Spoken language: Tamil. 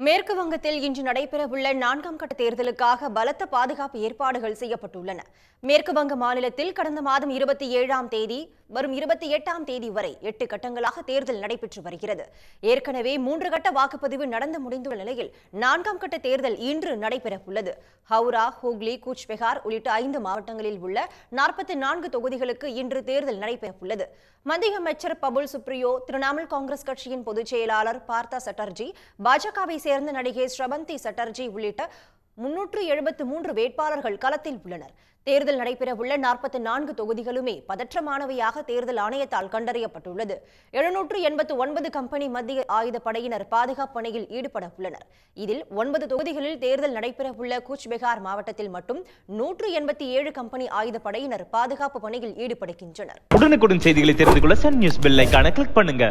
மேற்கு வங்கத்தில் இன்று நடைபெறவுள்ள நான்காம் கட்ட தேர்தலுக்காக பலத்த பாதுகாப்பு ஏற்பாடுகள் செய்யப்பட்டுள்ளன. மேற்கு வங்க மாநிலத்தில் கடந்த மாதம் இருபத்தி ஏழாம் தேதி வரும் இருபத்தி எட்டாம் தேதி வரை எட்டு கட்டங்களாக தேர்தல் நடைபெற்று வருகிறது. ஏற்கனவே மூன்று கட்ட வாக்குப்பதிவு நடந்து முடிந்துள்ள நிலையில் நான்காம் கட்ட தேர்தல் இன்று நடைபெறவுள்ளது. ஹவுரா ஹூக்ளி கூச்பெஹார் உள்ளிட்ட ஐந்து மாவட்டங்களில் உள்ள நாற்பத்தி நான்கு தொகுதிகளுக்கு இன்று தேர்தல் நடைபெறவுள்ளது. மத்திய அமைச்சர் பபுல் சுப்ரியோ திரிணாமுல் காங்கிரஸ் கட்சியின் பொதுச் செயலாளர் பார்த்தா சட்டர்ஜி பாஜகவை சேர்ந்த நடிகை ஸ்ரவந்தி சட்டர்ஜி உள்ளிட்ட முன்னூற்று எழுபத்து மூன்று வேட்பாளர்கள் களத்தில் உள்ளனர். தேர்தல் நடைபெறவுள்ள நாற்பத்தி நான்கு தொகுதிகளுமே பதற்றமானவையாக தேர்தல் ஆணையத்தால் கண்டறியப்பட்டுள்ளது. எழுநூற்று எண்பத்து ஒன்பது கம்பெனி மத்திய ஆயுத படையினர் பாதுகாப்பு பணியில் ஈடுபட உள்ளனர் இதில் ஒன்பது தொகுதிகளில் தேர்தல் நடைபெறவுள்ள கூச்பெகார் மாவட்டத்தில் மட்டும் நூற்று எண்பத்தி ஏழு கம்பெனி ஆயுத படையினர் பாதுகாப்பு பணியில் ஈடுபடுகின்றனர். உடனுக்குடன் செய்திகளை தெரிந்து கொள்ள சன் நியூஸ் பெல் கிளிக் பண்ணுங்க.